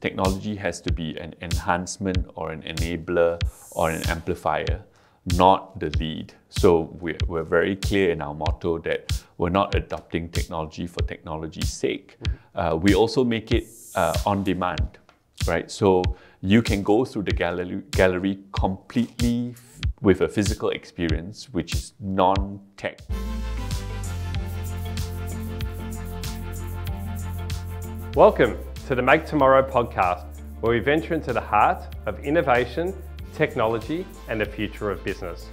technology has to be an enhancement or an enabler or an amplifier, not the lead. So we're, we're very clear in our motto that we're not adopting technology for technology's sake. Uh, we also make it uh, on demand, right? So you can go through the gallery, gallery completely with a physical experience, which is non-tech. Welcome to the Make Tomorrow podcast, where we venture into the heart of innovation, technology, and the future of business.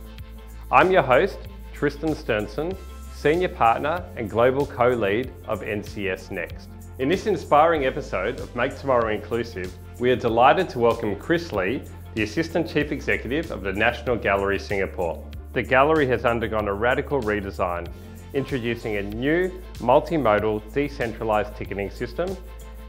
I'm your host, Tristan Sternson, Senior Partner and Global Co lead of NCS Next. In this inspiring episode of Make Tomorrow Inclusive, we are delighted to welcome Chris Lee, the Assistant Chief Executive of the National Gallery Singapore. The gallery has undergone a radical redesign introducing a new multimodal decentralized ticketing system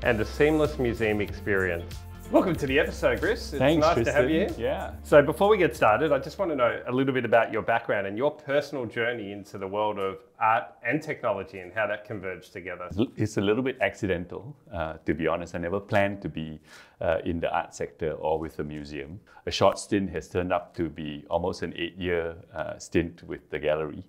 and a seamless museum experience. Welcome to the episode, Chris. It's Thanks, nice Tristan. to have you. Yeah. So before we get started, I just want to know a little bit about your background and your personal journey into the world of art and technology and how that converged together. It's a little bit accidental, uh, to be honest. I never planned to be uh, in the art sector or with a museum. A short stint has turned up to be almost an eight-year uh, stint with the gallery.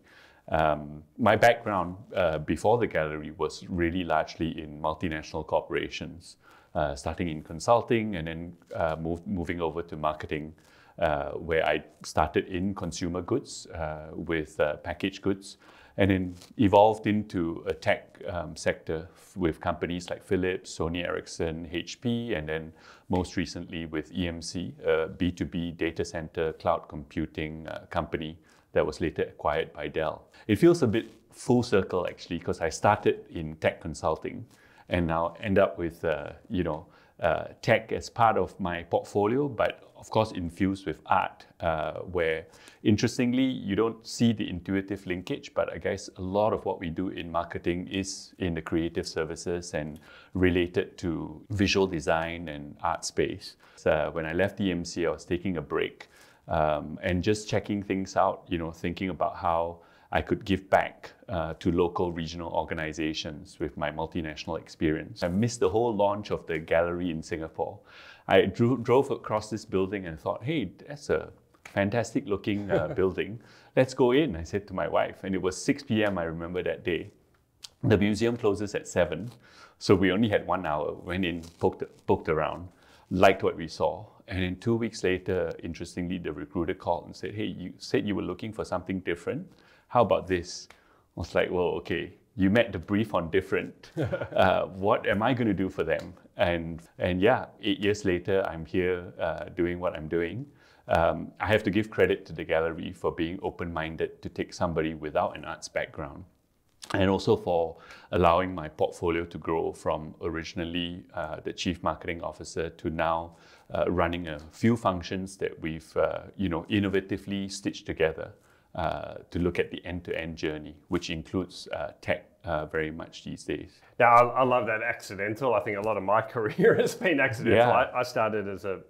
Um, my background uh, before the gallery was really largely in multinational corporations, uh, starting in consulting and then uh, moving over to marketing, uh, where I started in consumer goods uh, with uh, packaged goods and then evolved into a tech um, sector with companies like Philips, Sony Ericsson, HP, and then most recently with EMC, a B2B data center cloud computing company that was later acquired by Dell. It feels a bit full circle actually because I started in tech consulting and now end up with uh, you know uh, tech as part of my portfolio, but of course infused with art, uh, where interestingly you don't see the intuitive linkage, but I guess a lot of what we do in marketing is in the creative services and related to visual design and art space. So when I left EMC, I was taking a break um, and just checking things out, you know, thinking about how I could give back uh, to local regional organizations with my multinational experience. I missed the whole launch of the gallery in Singapore. I drew, drove across this building and thought, hey, that's a fantastic looking uh, building. Let's go in, I said to my wife. And it was 6 p.m., I remember that day. The museum closes at 7, so we only had one hour. Went in, poked, poked around, liked what we saw. And then two weeks later, interestingly, the recruiter called and said, Hey, you said you were looking for something different. How about this? I was like, Well, okay, you met the brief on different. uh, what am I going to do for them? And, and yeah, eight years later, I'm here uh, doing what I'm doing. Um, I have to give credit to the gallery for being open minded to take somebody without an arts background and also for allowing my portfolio to grow from originally uh, the chief marketing officer to now running a few functions that we've uh, you know innovatively stitched together uh, to look at the end-to-end journey, which includes uh, tech uh, very much these days. Now, I, I, love that accidental. I think a lot of my career has been accidental. Yeah. I, I started as a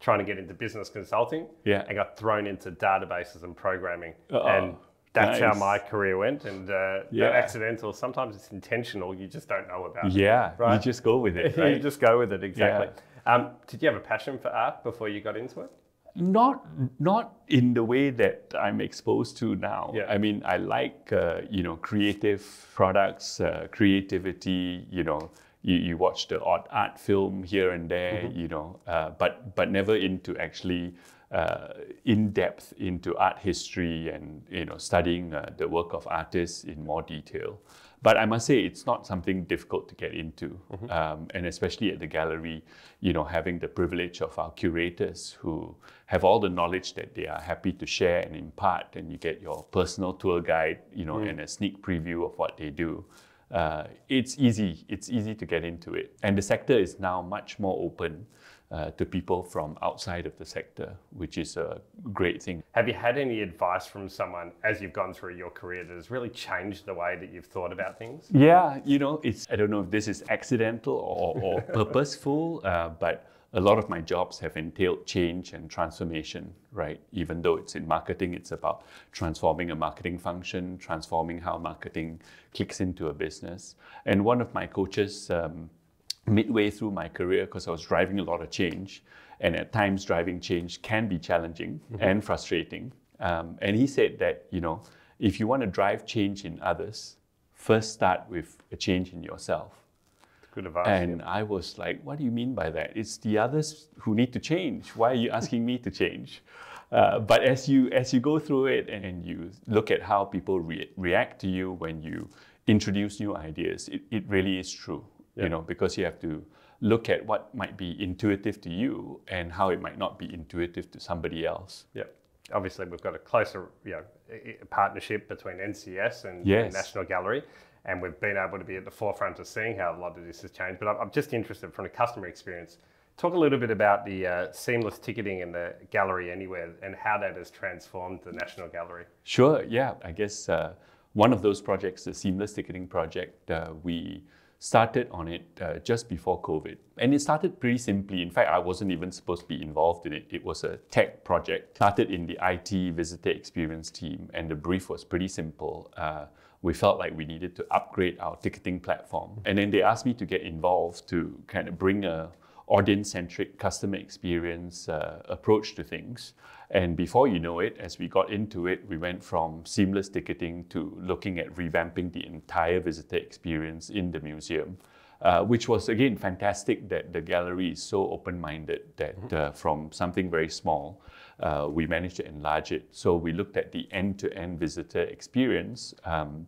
trying to get into business consulting yeah. and got thrown into databases and programming. Uh-oh. And that's nice. how my career went. And uh, yeah. accidental, sometimes it's intentional, you just don't know about yeah, it. Yeah, right? you just go with it. Right? you just go with it, exactly. Yeah. Um, did you have a passion for art before you got into it? Not, not in the way that I'm exposed to now. Yeah. I mean, I like uh, you know creative products, uh, creativity. You know, you, you watch the odd art film here and there. Mm-hmm. You know, uh, but but never into actually uh, in depth into art history and you know studying uh, the work of artists in more detail. But I must say it's not something difficult to get into, mm-hmm. um, and especially at the gallery, you know, having the privilege of our curators who have all the knowledge that they are happy to share and impart, and you get your personal tour guide, you know, mm. and a sneak preview of what they do. Uh, it's easy. It's easy to get into it, and the sector is now much more open uh, to people from outside of the sector, which is a great thing. Have you had any advice from someone as you've gone through your career that has really changed the way that you've thought about things? Yeah, you know, it's I don't know if this is accidental or, or purposeful, uh, but a lot of my jobs have entailed change and transformation, right? Even though it's in marketing, it's about transforming a marketing function, transforming how marketing clicks into a business. And one of my coaches um, midway through my career because I was driving a lot of change, and at times driving change can be challenging mm-hmm. and frustrating. Um, and he said that you know if you want to drive change in others, first start with a change in yourself. Good advice. And I was like, what do you mean by that? It's the others who need to change. Why are you asking me to change? Uh, but as you as you go through it and you look at how people re- react to you when you introduce new ideas, it, it really is true. Yeah. You know, because you have to look at what might be intuitive to you and how it might not be intuitive to somebody else. Yeah. Obviously, we've got a closer you know, partnership between NCS and yes. National Gallery, and we've been able to be at the forefront of seeing how a lot of this has changed. But I'm just interested from a customer experience. Talk a little bit about the uh, seamless ticketing in the gallery anywhere and how that has transformed the National Gallery. Sure, yeah. I guess uh, one of those projects, the seamless ticketing project, uh, we started on it uh, just before COVID. And it started pretty simply. In fact, I wasn't even supposed to be involved in it. It was a tech project, started in the IT visitor experience team, and the brief was pretty simple. Uh, we felt like we needed to upgrade our ticketing platform. And then they asked me to get involved to kind of bring a audience-centric customer experience uh, approach to things. And before you know it, as we got into it, we went from seamless ticketing to looking at revamping the entire visitor experience in the museum. Uh, which was again fantastic that the gallery is so open-minded that mm-hmm. uh, from something very small, uh, we managed to enlarge it. So we looked at the end-to-end visitor experience um,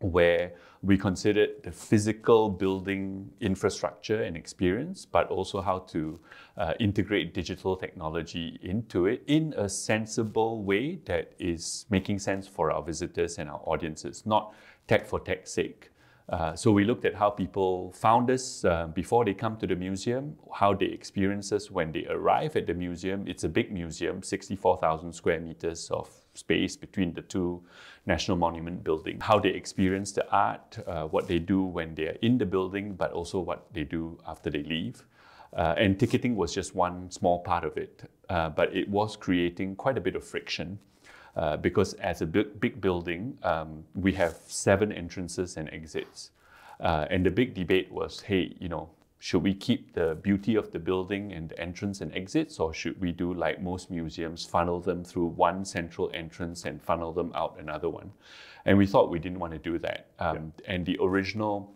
where we considered the physical building infrastructure and experience, but also how to uh, integrate digital technology into it in a sensible way that is making sense for our visitors and our audiences, not tech for tech's sake. Uh, so we looked at how people found us uh, before they come to the museum, how they experience us when they arrive at the museum. It's a big museum, 64,000 square meters of space between the two National Monument building, How they experience the art, uh, what they do when they are in the building, but also what they do after they leave. Uh, and ticketing was just one small part of it, uh, but it was creating quite a bit of friction uh, because as a big, big building, um, we have seven entrances and exits. Uh, and the big debate was, hey, you know, should we keep the beauty of the building and the entrance and exits, or should we do like most museums, funnel them through one central entrance and funnel them out another one? And we thought we didn't want to do that. Um, yeah. And the original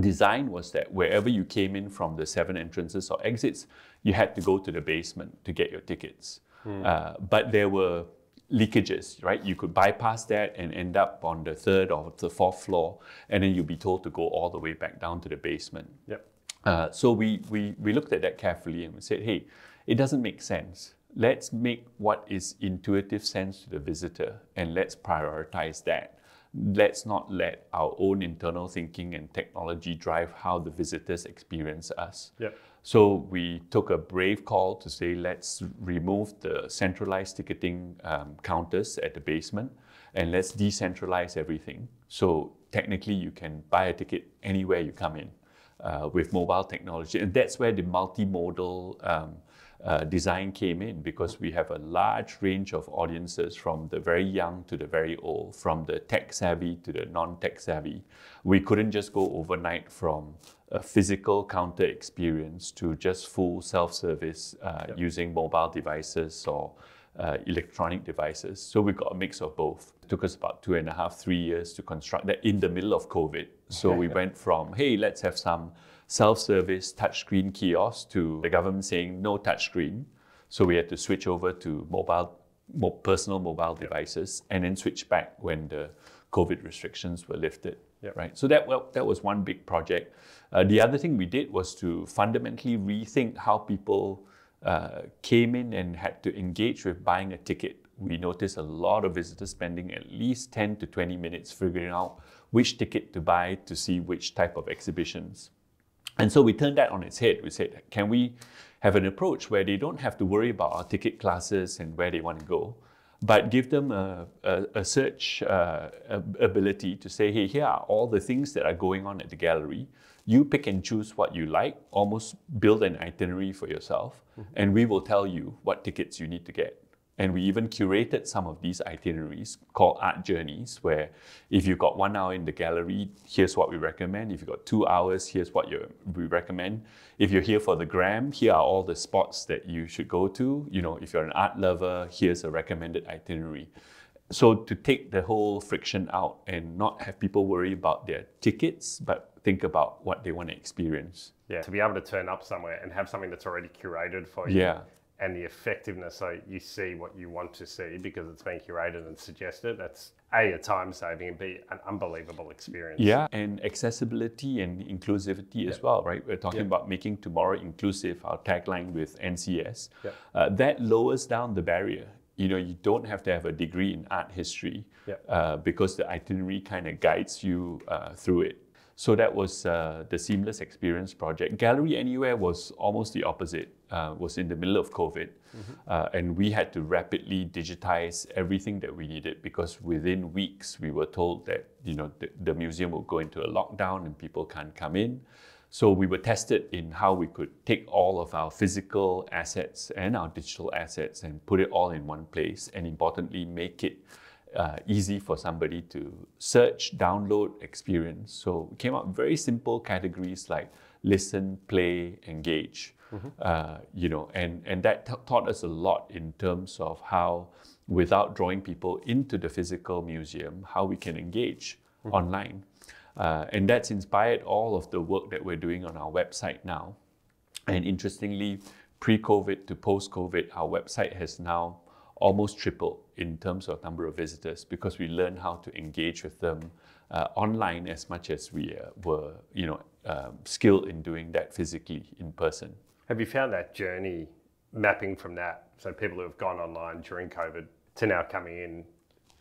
design was that wherever you came in from the seven entrances or exits, you had to go to the basement to get your tickets. Mm. Uh, but there were leakages, right? You could bypass that and end up on the third or the fourth floor, and then you'd be told to go all the way back down to the basement. Yep. Uh, so we, we, we looked at that carefully and we said, hey, it doesn't make sense. Let's make what is intuitive sense to the visitor and let's prioritize that. Let's not let our own internal thinking and technology drive how the visitors experience us. Yep. So we took a brave call to say, let's remove the centralized ticketing um, counters at the basement and let's decentralize everything. So technically, you can buy a ticket anywhere you come in uh, with mobile technology. And that's where the multimodal um, uh, design came in because we have a large range of audiences from the very young to the very old, from the tech savvy to the non tech savvy. We couldn't just go overnight from a physical counter experience to just full self service uh, yep. using mobile devices or uh, electronic devices. So we got a mix of both. It took us about two and a half, three years to construct that in the middle of COVID. So we went from, hey, let's have some self-service touchscreen kiosks to the government saying no touchscreen. So we had to switch over to mobile, personal mobile devices, and then switch back when the COVID restrictions were lifted. Yep. Right. So that well, that was one big project. Uh, the other thing we did was to fundamentally rethink how people uh, came in and had to engage with buying a ticket, we noticed a lot of visitors spending at least 10 to 20 minutes figuring out which ticket to buy to see which type of exhibitions. And so we turned that on its head. We said, can we have an approach where they don't have to worry about our ticket classes and where they want to go, but give them a, a, a search uh, ability to say, hey, here are all the things that are going on at the gallery you pick and choose what you like, almost build an itinerary for yourself, mm-hmm. and we will tell you what tickets you need to get. And we even curated some of these itineraries called art journeys, where if you've got one hour in the gallery, here's what we recommend. If you've got two hours, here's what you, we recommend. If you're here for the gram, here are all the spots that you should go to. You know, if you're an art lover, here's a recommended itinerary. So to take the whole friction out and not have people worry about their tickets, but think about what they want to experience. Yeah, to be able to turn up somewhere and have something that's already curated for you. Yeah and the effectiveness so you see what you want to see because it's been curated and suggested that's a a time saving and b an unbelievable experience. Yeah and accessibility and inclusivity as well right? We're talking about making tomorrow inclusive our tagline with ncs uh, that lowers down the barrier. You know you don't have to have a degree in art history uh, because the itinerary kind of guides you uh, through it. So that was uh, the Seamless Experience project. Gallery Anywhere was almost the opposite. Uh, was in the middle of COVID, mm-hmm. uh, and we had to rapidly digitize everything that we needed because within weeks we were told that you know the, the museum will go into a lockdown and people can't come in. So we were tested in how we could take all of our physical assets and our digital assets and put it all in one place, and importantly, make it uh, easy for somebody to search, download, experience. So we came up very simple categories like listen, play, engage. Mm-hmm. Uh, you know, and and that t- taught us a lot in terms of how, without drawing people into the physical museum, how we can engage mm-hmm. online, uh, and that's inspired all of the work that we're doing on our website now. And interestingly, pre-COVID to post-COVID, our website has now almost tripled in terms of number of visitors because we learned how to engage with them uh, online as much as we uh, were, you know, um, skilled in doing that physically in person. Have you found that journey mapping from that? So people who have gone online during COVID to now coming in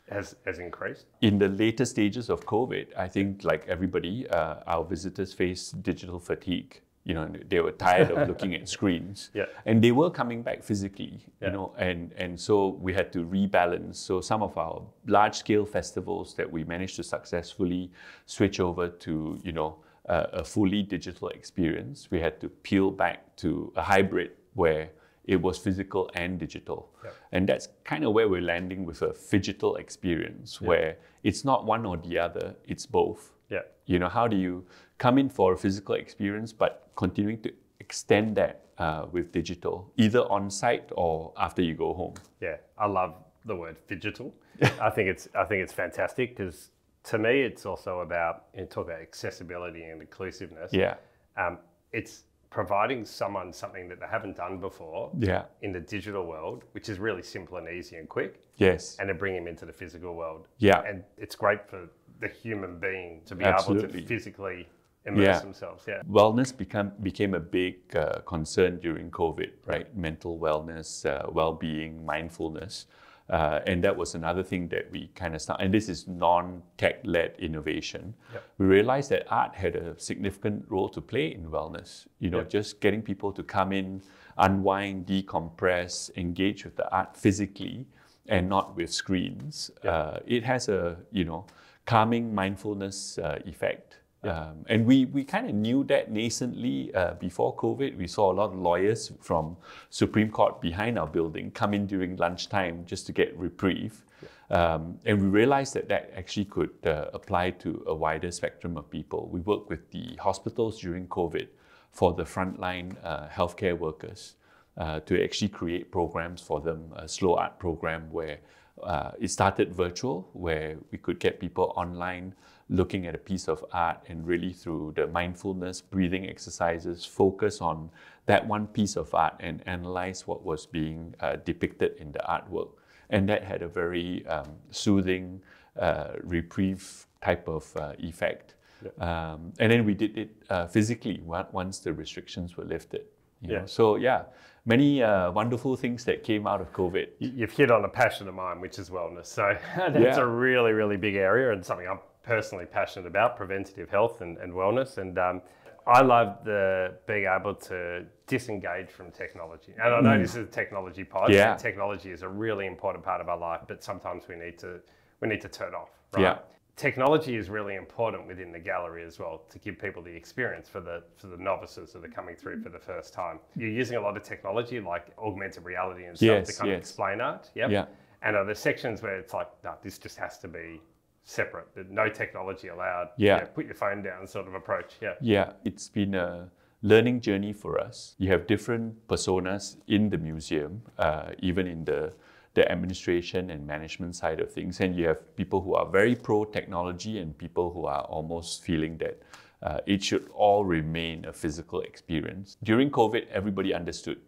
has, has increased? In the later stages of COVID, I think like everybody, uh, our visitors face digital fatigue you know they were tired of looking at screens yeah. and they were coming back physically yeah. you know and and so we had to rebalance so some of our large scale festivals that we managed to successfully switch over to you know a fully digital experience we had to peel back to a hybrid where it was physical and digital yeah. and that's kind of where we're landing with a phygital experience where it's not one or the other it's both yeah you know how do you come in for a physical experience, but continuing to extend that uh, with phygital, either on site or after you go home. Yeah, I love the word digital. I think it's I think it's fantastic because to me it's also about you talk about accessibility and inclusiveness. Yeah, um, it's providing someone something that they haven't done before. Yeah. in the digital world, which is really simple and easy and quick. Yes, and to bring them into the physical world. Yeah, and it's great for the human being to be Absolutely. able to physically immerse yeah. themselves. Yeah. Wellness become became a big uh, concern during COVID, right? Mental wellness, uh, well-being, mindfulness. Uh, and that was another thing that we kind of started. And this is non-tech led innovation. Yep. We realized that art had a significant role to play in wellness. You know, yep. just getting people to come in, unwind, decompress, engage with the art physically, and not with screens. Yep. Uh, it has a you know calming mindfulness uh, effect. Um, and we, we kind of knew that nascently uh, before COVID. We saw a lot of lawyers from Supreme Court behind our building come in during lunchtime just to get reprieve. Um, and we realized that that actually could uh, apply to a wider spectrum of people. We worked with the hospitals during COVID for the frontline uh, healthcare workers uh, to actually create programs for them, a slow art program where uh, it started virtual, where we could get people online looking at a piece of art and really through the mindfulness breathing exercises focus on that one piece of art and analyze what was being uh, depicted in the artwork and that had a very um, soothing uh, reprieve type of uh, effect yeah. um, and then we did it uh, physically once the restrictions were lifted yeah. Know? so yeah many uh, wonderful things that came out of covid you've hit on a passion of mine which is wellness so that's yeah. a really really big area and something i'm personally passionate about preventative health and, and wellness. And um, I love the being able to disengage from technology. And I know mm. this is a technology pod. Yeah. Technology is a really important part of our life, but sometimes we need to we need to turn off. Right? Yeah. technology is really important within the gallery as well to give people the experience for the for the novices that are coming through for the first time. You're using a lot of technology like augmented reality and stuff Yes, to kind of explain art. Yep. Yeah. And are there sections where it's like, no, this just has to be separate, no technology allowed. Yeah. Put your phone down sort of approach. Yeah. Yeah, it's been a learning journey for us. You have different personas in the museum, uh, even in the the administration and management side of things, and you have people who are very pro technology and people who are almost feeling that uh, it should all remain a physical experience. During COVID, everybody understood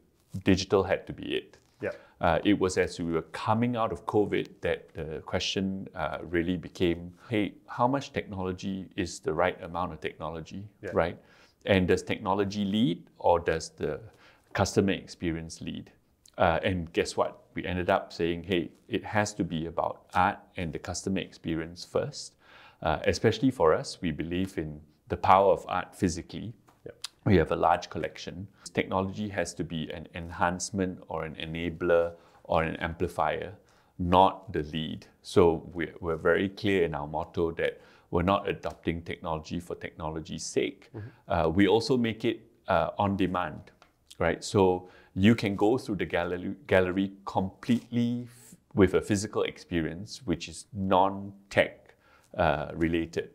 digital had to be it. Uh, it was as we were coming out of COVID that the question uh, really became hey, how much technology is the right amount of technology, Yeah. right? And does technology lead or does the customer experience lead? Uh, and guess what? We ended up saying, hey, it has to be about art and the customer experience first. Uh, especially for us, we believe in the power of art physically. We have a large collection. Technology has to be an enhancement or an enabler or an amplifier, not the lead. So we're, we're very clear in our motto that we're not adopting technology for technology's sake. Uh, we also make it uh, on demand, right? So you can go through the gallery, gallery completely f- with a physical experience, which is non-tech uh, related.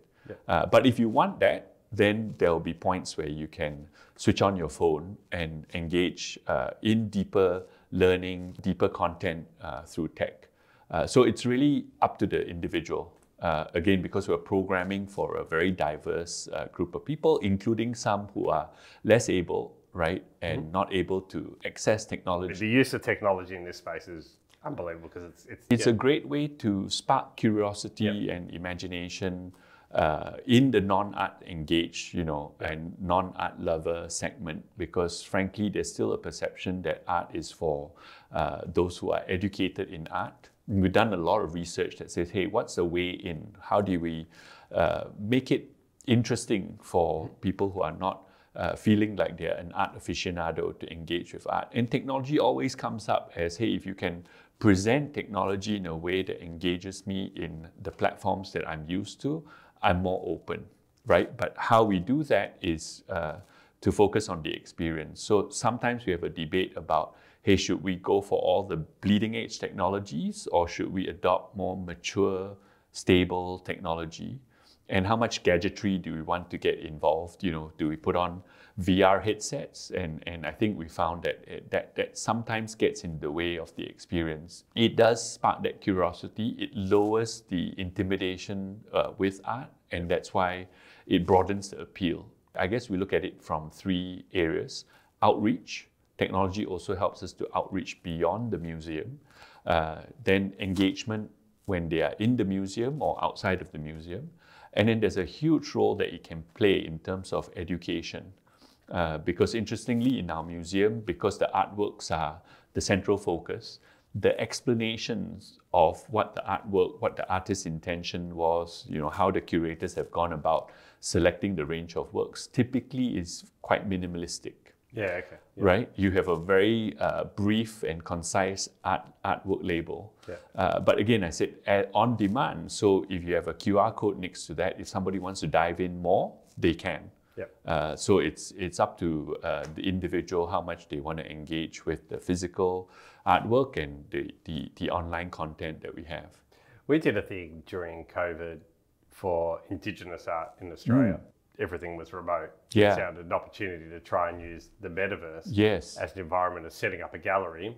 Uh, but if you want that, then there will be points where you can switch on your phone and engage uh, in deeper learning, deeper content uh, through tech. Uh, so it's really up to the individual. Uh, again, because we're programming for a very diverse uh, group of people, including some who are less able, right, and not able to access technology. The use of technology in this space is unbelievable because it's it's, It's yeah. a great way to spark curiosity and imagination uh, in the non-art engaged, you know, and non-art lover segment. Because frankly, there's still a perception that art is for uh, those who are educated in art. We've done a lot of research that says, hey, what's the way in? How do we uh, make it interesting for people who are not uh, feeling like they're an art aficionado to engage with art. And technology always comes up as, hey, if you can present technology in a way that engages me in the platforms that I'm used to, I'm more open, right? But how we do that is uh, to focus on the experience. So sometimes we have a debate about, hey, should we go for all the bleeding edge technologies or should we adopt more mature, stable technology? and how much gadgetry do we want to get involved? You know, do we put on VR headsets? And and I think we found that it, that that sometimes gets in the way of the experience. It does spark that curiosity. It lowers the intimidation uh, with art, and that's why it broadens the appeal. I guess we look at it from three areas: outreach. Technology also helps us to outreach beyond the museum. Uh, then engagement when they are in the museum or outside of the museum. And then there's a huge role that it can play in terms of education. Uh, because interestingly, in our museum, because the artworks are the central focus, the explanations of what the artwork, what the artist's intention was, you know, how the curators have gone about selecting the range of works, typically is quite minimalistic yeah, okay. Yeah. right? You have a very uh, brief and concise art artwork label. Yeah. Uh, but again, I said uh, on demand. So if you have a QR code next to that, if somebody wants to dive in more, they can. Yeah. Uh, so it's it's up to uh, the individual how much they want to engage with the physical artwork and the, the, the online content that we have. We did a thing during COVID for Indigenous art in Australia. Everything was remote. Yeah. It sounded an opportunity to try and use the metaverse Yes. as an environment of setting up a gallery.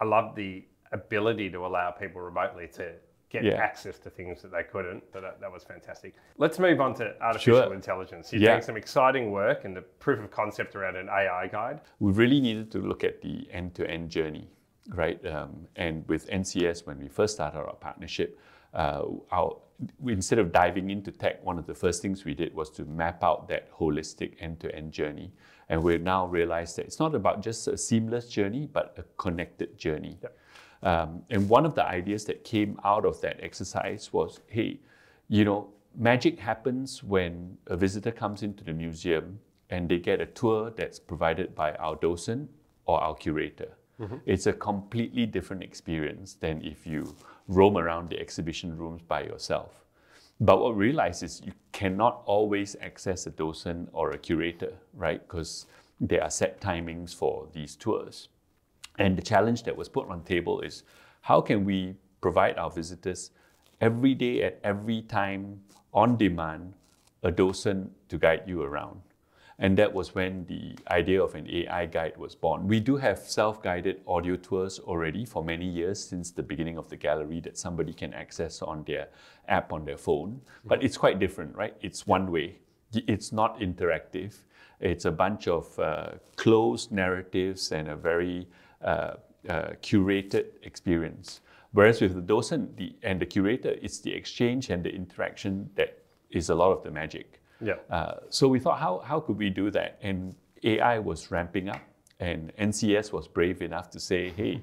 I love the ability to allow people remotely to get Yeah. access to things that they couldn't. So that, that was fantastic. Let's move on to artificial Sure. intelligence. You're Yeah. doing some exciting work and the proof of concept around an AI guide. we really needed to look at the end-to-end journey, right? Um, and with NCS, when we first started our partnership, uh, our, we, instead of diving into tech, one of the first things we did was to map out that holistic end-to-end journey. And we've now realized that it's not about just a seamless journey, but a connected journey. Yep. Um, and one of the ideas that came out of that exercise was, hey, you know, magic happens when a visitor comes into the museum and they get a tour that's provided by our docent or our curator. It's a completely different experience than if you roam around the exhibition rooms by yourself. But what we realized is you cannot always access a docent or a curator, right? Because there are set timings for these tours. And the challenge that was put on the table is how can we provide our visitors every day at every time on demand a docent to guide you around. And that was when the idea of an AI guide was born. We do have self guided audio tours already for many years since the beginning of the gallery that somebody can access on their app on their phone. But it's quite different, right? It's one way, it's not interactive. It's a bunch of uh, closed narratives and a very uh, uh, curated experience. Whereas with the docent the, and the curator, it's the exchange and the interaction that is a lot of the magic. Yeah. Uh, so we thought, how, how could we do that? And AI was ramping up, and NCS was brave enough to say, hey,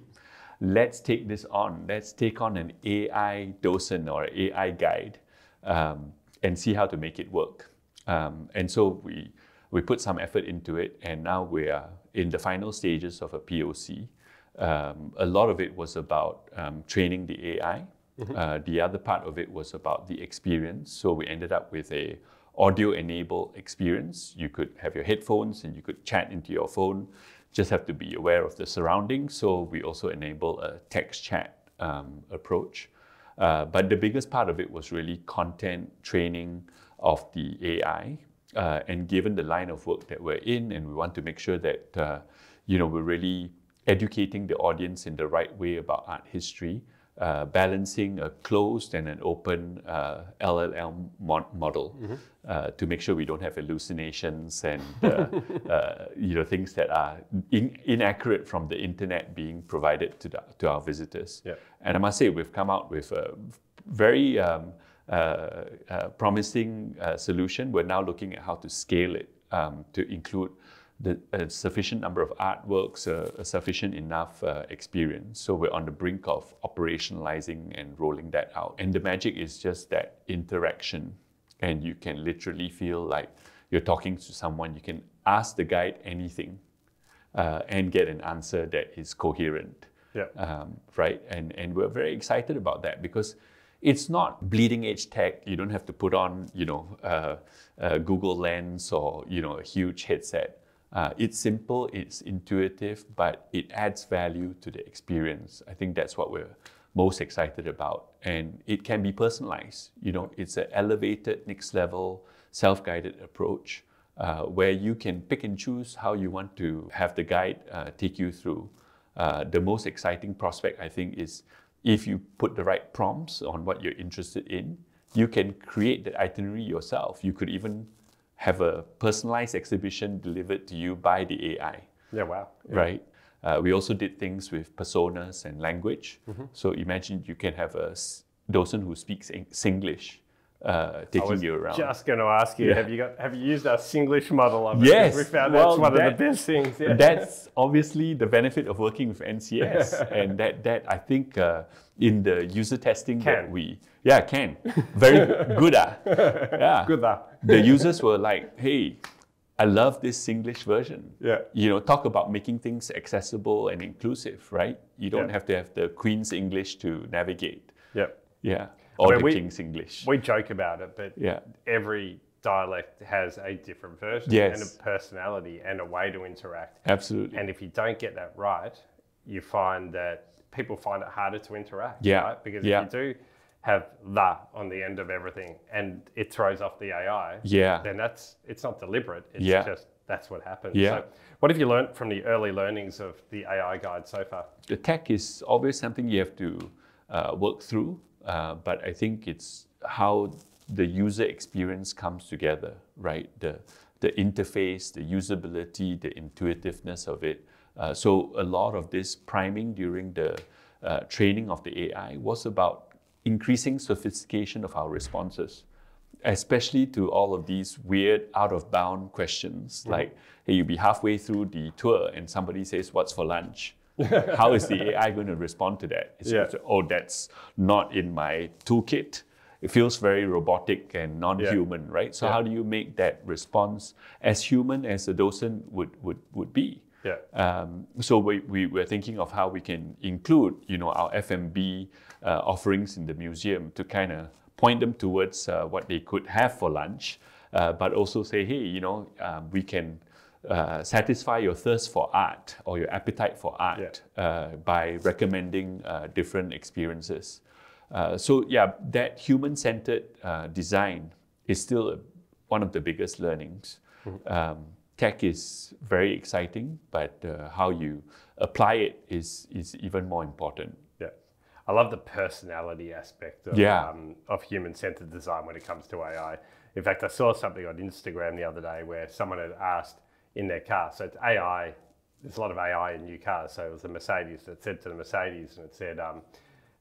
let's take this on. Let's take on an AI docent or AI guide um, and see how to make it work. Um, and so we, we put some effort into it, and now we are in the final stages of a POC. Um, a lot of it was about um, training the AI. Mm-hmm. Uh, the other part of it was about the experience. So we ended up with a audio enabled experience. You could have your headphones and you could chat into your phone. Just have to be aware of the surroundings. So we also enable a text chat um, approach. Uh, but the biggest part of it was really content training of the AI. Uh, and given the line of work that we're in, and we want to make sure that uh, you know we're really educating the audience in the right way about art history, uh, balancing a closed and an open uh, LLM model mm-hmm. uh, to make sure we don't have hallucinations and uh, uh, you know things that are in- inaccurate from the internet being provided to the, to our visitors. Yeah. And I must say we've come out with a very um, promising solution. We're now looking at how to scale it um, to include the, a sufficient number of artworks, uh, a sufficient enough uh, experience. So we're on the brink of operationalizing and rolling that out. And the magic is just that interaction. And you can literally feel like you're talking to someone. You can ask the guide anything uh, and get an answer that is coherent. Yeah. Um, right. And, and we're very excited about that because it's not bleeding edge tech. You don't have to put on, you know, uh, Google Lens or, you know, a huge headset uh, it's simple, it's intuitive, but it adds value to the experience. I think that's what we're most excited about. And it can be personalized. You know, it's an elevated, next level, self guided approach uh, where you can pick and choose how you want to have the guide uh, take you through. Uh, the most exciting prospect, I think, is if you put the right prompts on what you're interested in, you can create the itinerary yourself. You could even have a personalized exhibition delivered to you by the AI. Yeah, wow. Yeah. Right? Uh, we also did things with personas and language. Mm-hmm. So imagine you can have a docent who speaks Singlish uh, taking you around. Just going to ask you, yeah. have you got have you used our Singlish model of it? Yes, we found well, that's one that, of the best things. Yeah. That's obviously the benefit of working with NCS, and that that I think uh, in the user testing can. that we yeah can very good ah yeah good ah. the users were like hey. I love this Singlish version. Yeah. You know, talk about making things accessible and inclusive, right? You don't yeah. have to have the Queen's English to navigate. Yeah. Yeah or I mean, the we, King's English. We joke about it, but yeah. every dialect has a different version yes. and a personality and a way to interact. Absolutely. And if you don't get that right, you find that people find it harder to interact. Yeah. Right? Because yeah. if you do have the on the end of everything and it throws off the AI, yeah. then that's it's not deliberate. It's yeah. just that's what happens. Yeah. So what have you learned from the early learnings of the AI guide so far? The tech is always something you have to uh, work through uh, but I think it's how the user experience comes together, right? The, the interface, the usability, the intuitiveness of it. Uh, so a lot of this priming during the uh, training of the AI was about increasing sophistication of our responses, especially to all of these weird out of bound questions mm-hmm. like, hey, you'll be halfway through the tour and somebody says, what's for lunch? How is the AI going to respond to that? It's yeah. oh, that's not in my toolkit. It feels very robotic and non-human, yeah. right? So yeah. how do you make that response as human as a docent would would, would be? Yeah. Um, so we, we were thinking of how we can include, you know, our F&B uh, offerings in the museum to kind of point them towards uh, what they could have for lunch, uh, but also say, hey, you know, um, we can uh, satisfy your thirst for art or your appetite for art Yeah. uh, by recommending uh, different experiences. Uh, so yeah, that human-centered uh, design is still a, one of the biggest learnings. Um, tech is very exciting, but uh, how you apply it is is even more important. Yeah. I love the personality aspect of, Yeah. um, of human centered design when it comes to AI. In fact, I saw something on Instagram the other day where someone had asked in their car, so it's AI, there's a lot of AI in new cars. So it was a Mercedes that said to the Mercedes, and it said, um,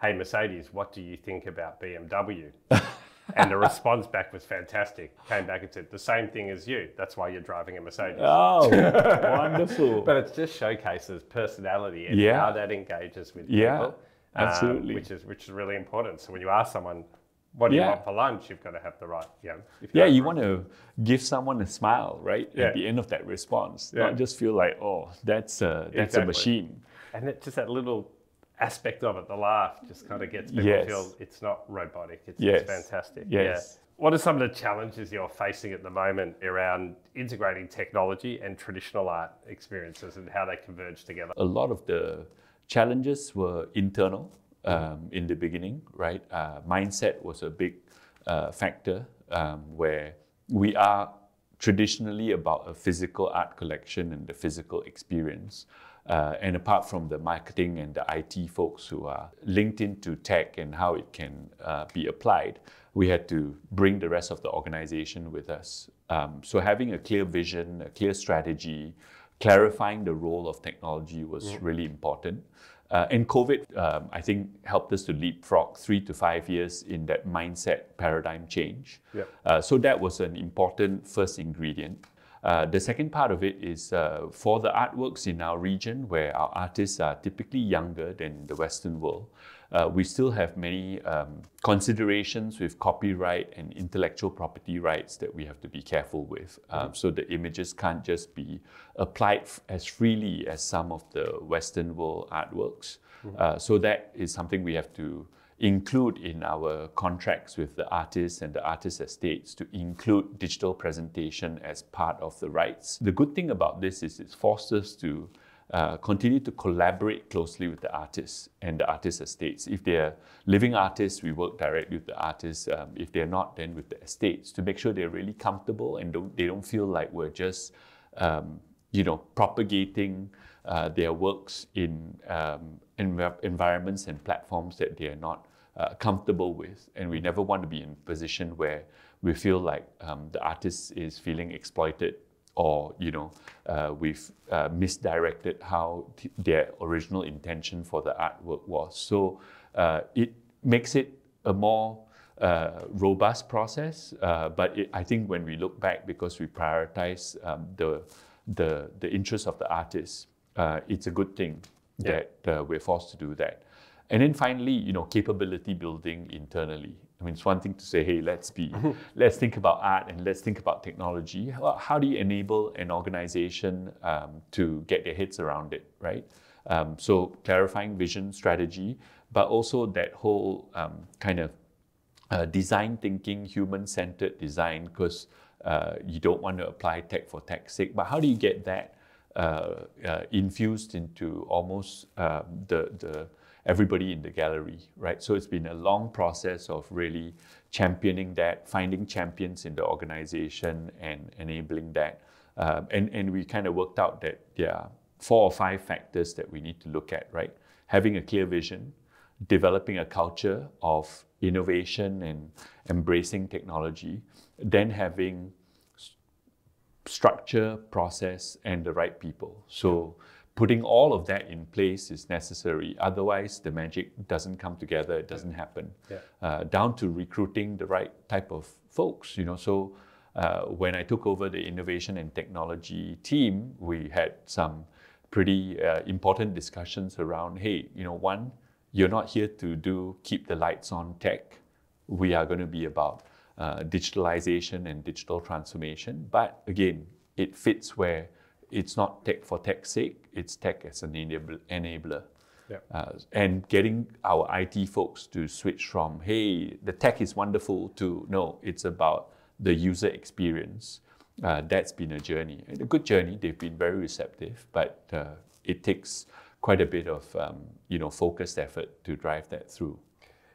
Hey, Mercedes, what do you think about BMW? and the response back was fantastic. Came back and said, The same thing as you. That's why you're driving a Mercedes. Oh, wonderful! But it just showcases personality and Yeah. how that engages with Yeah, people. um, absolutely. which is which is really important. So when you ask someone, "What do you want for lunch?" You've got to have the right, you know. Yeah, have- you want to give someone a smile, right? Yeah. At the end of that response, Yeah. not just feel like, oh, that's a that's a Exactly. machine. and it, just that little aspect of it, the laugh, just kind of gets people Yes. feel it's not robotic. It's, Yes. it's fantastic. Yes. Yeah. What are some of the challenges you're facing at the moment around integrating technology and traditional art experiences and how they converge together? a lot of the challenges were internal um, in the beginning, right? Uh, mindset was a big uh, factor um, where we are traditionally about a physical art collection and the physical experience. Uh, and apart from the marketing and the IT folks who are linked into tech and how it can uh, be applied, we had to bring the rest of the organization with us. Um, so having a clear vision, a clear strategy, clarifying the role of technology was really important. Uh, and COVID, um, I think, helped us to leapfrog three to five years in that mindset paradigm change. Yep. Uh, so that was an important first ingredient. Uh, the second part of it is uh, for the artworks in our region, where our artists are typically younger than the Western world, uh, we still have many um, considerations with copyright and intellectual property rights that we have to be careful with. Um, So the images can't just be applied f- as freely as some of the Western world artworks. Uh, so that is something we have to include in our contracts with the artists and the artist estates to include digital presentation as part of the rights. The good thing about this is it forces us to uh, continue to collaborate closely with the artists and the artist estates. If they're living artists, we work directly with the artists. Um, if they're not, then with the estates to make sure they're really comfortable and don't, they don't feel like we're just, um, you know, propagating uh, their works in um, env- environments and platforms that they are not uh, comfortable with. And we never want to be in a position where we feel like um, the artist is feeling exploited or you know uh, we've uh, misdirected how t- their original intention for the artwork was. So uh, it makes it a more uh, robust process. Uh, but it, I think when we look back, because we prioritize um, the the the interests of the artist, uh, it's a good thing Yeah. that uh, we're forced to do that. And then finally, you know, capability building internally. I mean, it's one thing to say, hey, let's be, let's think about art and let's think about technology. How, how do you enable an organization um, to get their heads around it, right? Um, so clarifying vision, strategy, but also that whole um, kind of uh, design thinking, human-centered design, because uh, you don't want to apply tech for tech's sake. But how do you get that uh, uh, infused into almost um, the the everybody in the gallery, right? So it's been a long process of really championing that, finding champions in the organization, and enabling that. Um, and and we kind of worked out that there are four or five factors that we need to look at, right? Having a clear vision, developing a culture of innovation and embracing technology, then having structure, process, and the right people. So putting all of that in place is necessary. Otherwise, the magic doesn't come together. It doesn't happen. Yeah. Uh, down to recruiting the right type of folks. You know, so uh, when I took over the innovation and technology team, we had some pretty uh, important discussions around. Hey, you know, one, you're not here to do keep the lights on tech. We are going to be about uh, digitalization and digital transformation. But again, it fits where it's not tech for tech's sake, it's tech as an enable- enabler. Yep. Uh, and getting our IT folks to switch from, hey, the tech is wonderful, to no, it's about the user experience. Uh, that's been a journey, and a good journey. They've been very receptive, but uh, it takes quite a bit of um, you know focused effort to drive that through.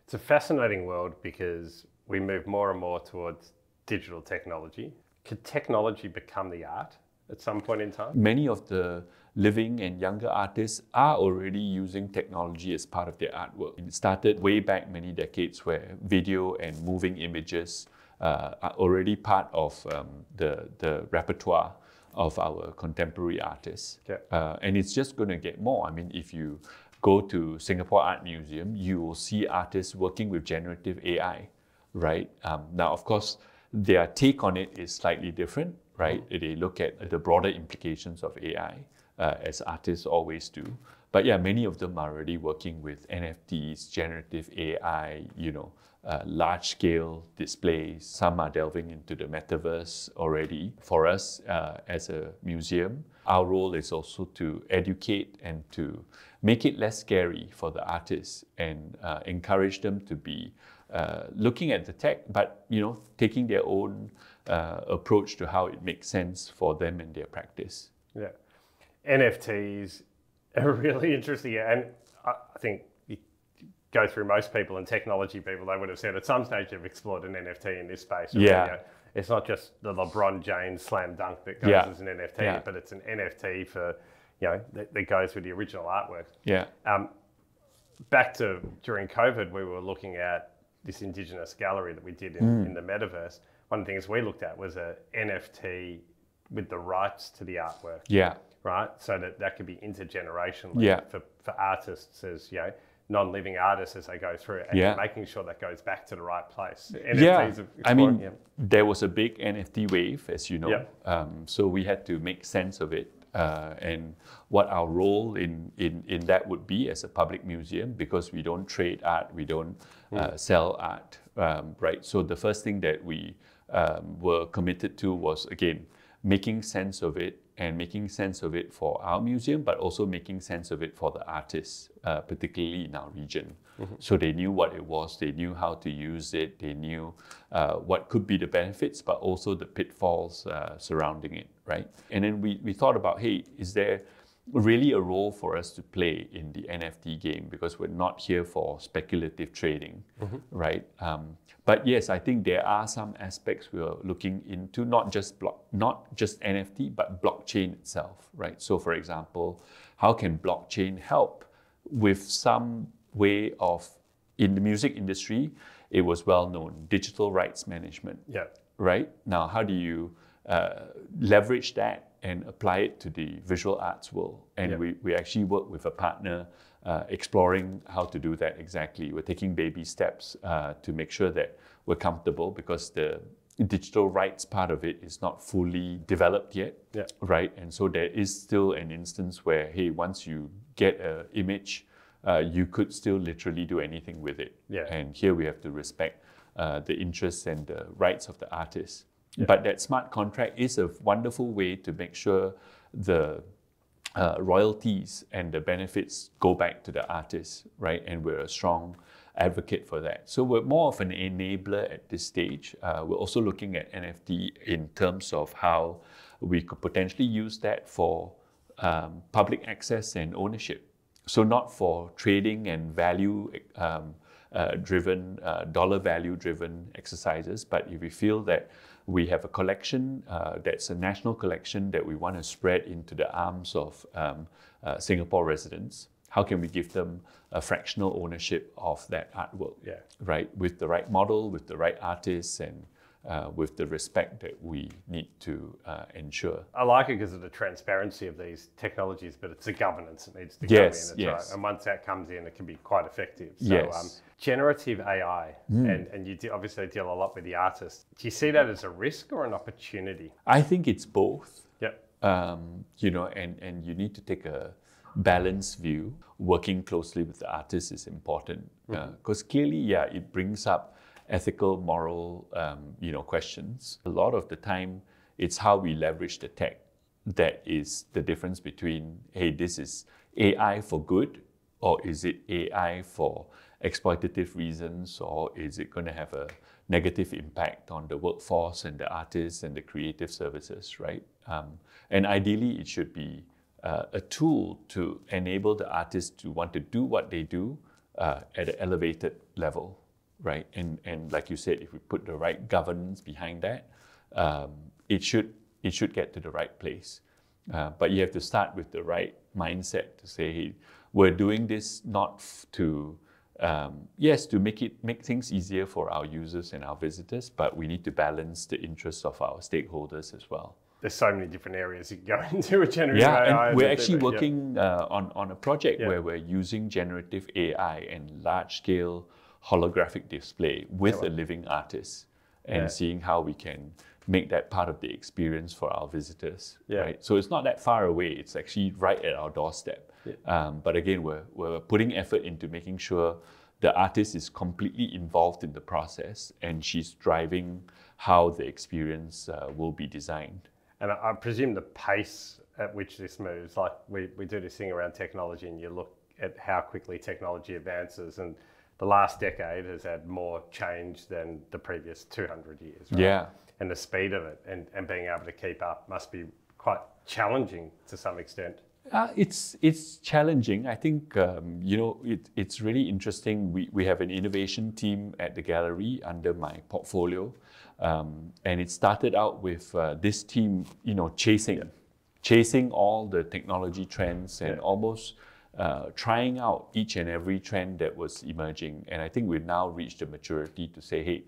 It's a fascinating world because we move more and more towards digital technology. Could technology become the art at some point in time? Many of the living and younger artists are already using technology as part of their artwork. It started way back many decades where video and moving images uh, are already part of um, the, the repertoire of our contemporary artists. Okay. Uh, and it's just going to get more. I mean, if you go to Singapore Art Museum, you will see artists working with generative AI, right? Um, now, of course, their take on it is slightly different, right? They look at the broader implications of AI, uh, as artists always do. But yeah, many of them are already working with NFTs, generative AI, you know, uh, large scale displays. Some are delving into the metaverse already. For us uh, as a museum, our role is also to educate and to make it less scary for the artists and uh, encourage them to be uh, looking at the tech, but you know, taking their own uh, approach to how it makes sense for them and their practice. Yeah. NFTs are really interesting. And I think you go through most people and technology people, they would have said at some stage they've explored an NFT in this space. Yeah. you know, it's not just the LeBron James slam dunk that goes Yeah. as an NFT, Yeah. but it's an NFT for, you know, that, that goes with the original artwork. Yeah. Um, back to during COVID, we were looking at this Indigenous gallery that we did in, Hmm. in the metaverse. One of the things we looked at was a NFT with the rights to the artwork, Yeah. right? So that that could be intergenerational Yeah. for, for artists as, you know, non-living artists as they go through and Yeah. making sure that goes back to the right place. yeah, NFTs are I mean, yeah. there was a big NFT wave, as you know. Yeah. Um, so we had to make sense of it uh, and what our role in, in, in that would be as a public museum because we don't trade art, we don't uh, sell art, um, right? So the first thing that we um, were committed to was again making sense of it and making sense of it for our museum, but also making sense of it for the artists, uh, particularly in our region. So they knew what it was, they knew how to use it, they knew uh, what could be the benefits, but also the pitfalls uh, surrounding it, right? And then we, we thought about, hey, is there really a role for us to play in the NFT game because we're not here for speculative trading, right? Um, but yes, I think there are some aspects we are looking into, not just block, not just NFT, but blockchain itself, right? So, for example, how can blockchain help with some way of in the music industry? It was well known digital rights management yeah. right? Now, how do you uh, leverage that and apply it to the visual arts world? And Yeah. we, we actually work with a partner uh, exploring how to do that exactly. We're taking baby steps uh, to make sure that we're comfortable because the digital rights part of it is not fully developed yet, Yeah. right? And so there is still an instance where, hey, once you get an image, uh, you could still literally do anything with it. Yeah. And here we have to respect uh, the interests and the rights of the artist. But that smart contract is a wonderful way to make sure the uh, royalties and the benefits go back to the artist, right? And we're a strong advocate for that. So we're more of an enabler at this stage. Uh, we're also looking at NFT in terms of how we could potentially use that for um, public access and ownership. So not for trading and value um, uh, driven, uh, dollar value driven exercises, but if we feel that we have a collection uh, that's a national collection that we want to spread into the arms of um, uh, Singapore residents, how can we give them a fractional ownership of that artwork? Yeah. Right, with the right model, with the right artists, and uh, with the respect that we need to uh, ensure. I like it because of the transparency of these technologies, but it's the governance that needs to Yes, come in. That's yes. right. And once that comes in, it can be quite effective. So, Yes. Um, generative AI, and, and you de- obviously deal a lot with the artists. Do you see that as a risk or an opportunity? I think it's both. Yep. um, you know, and, and you need to take a balanced view. Working closely with the artist is important because clearly, yeah, it brings up ethical, moral, um, you know, questions. A lot of the time, it's how we leverage the tech that is the difference between hey, this is AI for good or is it AI for exploitative reasons, or is it going to have a negative impact on the workforce and the artists and the creative services, right? Um, and ideally, it should be uh, a tool to enable the artists to want to do what they do uh, at an elevated level, right? And and like you said, if we put the right governance behind that, um, it should it should get to the right place. Uh, but you have to start with the right mindset to say, hey, we're doing this not f- to um, yes, to make it make things easier for our users and our visitors, but we need to balance the interests of our stakeholders as well. There's so many different areas you can go into with generative Yeah, AI. and we're actually that- yeah. working uh, on on a project Yeah. where we're using generative AI and large scale holographic display with a living artist and Yeah. seeing how we can make that part of the experience for our visitors. Yeah. Right. So it's not that far away. It's actually right at our doorstep. Um, but again, we're we're putting effort into making sure the artist is completely involved in the process and she's driving how the experience uh, will be designed. And I, I presume the pace at which this moves, like we, we do this thing around technology and you look at how quickly technology advances and the last decade has had more change than the previous 200 years. right? Yeah. And the speed of it and, and being able to keep up must be quite challenging to some extent. Uh, it's it's challenging. I think um, you know it, it's really interesting. We we have an innovation team at the gallery under my portfolio, um, and it started out with uh, this team, you know, chasing, chasing all the technology trends and Yeah. almost uh, trying out each and every trend that was emerging. And I think we've now reached a maturity to say, hey,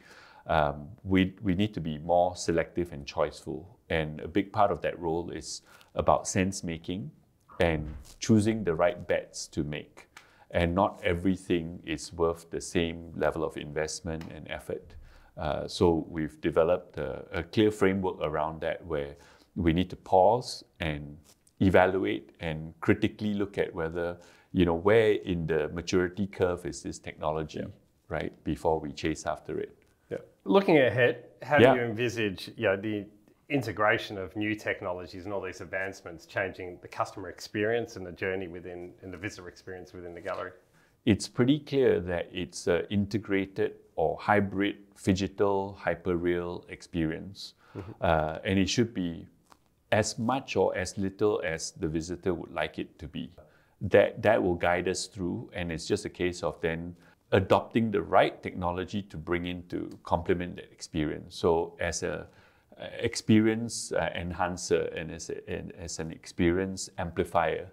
um, we, we need to be more selective and choiceful. And a big part of that role is about sense making and choosing the right bets to make. And not everything is worth the same level of investment and effort. Uh, so we've developed a, a clear framework around that where we need to pause and evaluate and critically look at whether, you know, where in the maturity curve is this technology, right, before we chase after it. Yeah. Looking ahead, how Yeah. do you envisage you know, the integration of new technologies and all these advancements changing the customer experience and the journey within and the visitor experience within the gallery? It's pretty clear that it's an integrated or hybrid phygital hyperreal experience, uh, and it should be as much or as little as the visitor would like it to be. That that will guide us through, and it's just a case of then adopting the right technology to bring in to complement that experience. So as a experience uh, enhancer and as, a, and as an experience amplifier,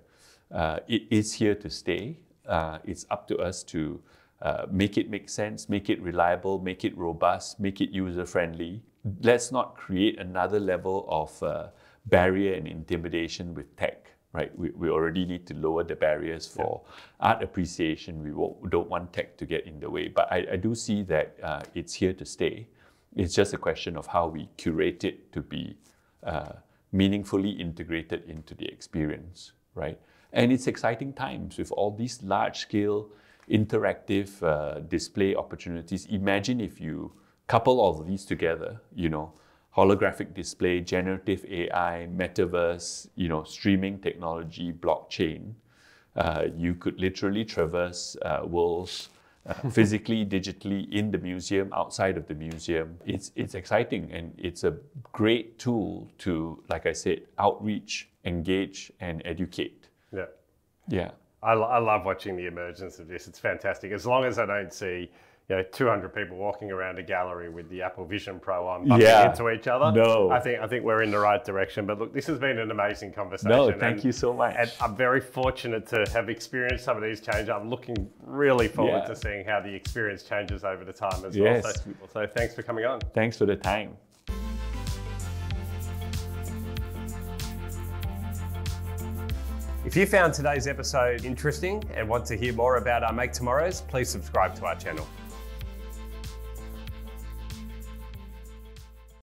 uh, it is here to stay. Uh, it's up to us to uh, make it make sense, make it reliable, make it robust, make it user friendly. Let's not create another level of uh, barrier and intimidation with tech. Right, we, we already need to lower the barriers for art appreciation. We don't want tech to get in the way, but I, I do see that uh, it's here to stay. It's just a question of how we curate it to be uh, meaningfully integrated into the experience, right? And it's exciting times with all these large scale interactive uh, display opportunities. Imagine if you couple all of these together, you know, holographic display, generative AI, metaverse, you know, streaming technology, blockchain. Uh, you could literally traverse uh, worlds uh, physically, digitally in the museum, outside of the museum. It's, it's exciting and it's a great tool to, like I said, outreach, engage, and educate. Yeah. Yeah. I, lo- I love watching the emergence of this. It's fantastic. As long as I don't see, you know, 200 people walking around a gallery with the Apple Vision Pro on, bumping Yeah. into each other. No. I think I think we're in the right direction. But look, this has been an amazing conversation. No, thank and- you so much. And I'm very fortunate to have experienced some of these changes. I'm looking really forward Yeah. to seeing how the experience changes over the time as Yes. well. So, so thanks for coming on. Thanks for the time. If you found today's episode interesting and want to hear more about our Make Tomorrows, please subscribe to our channel.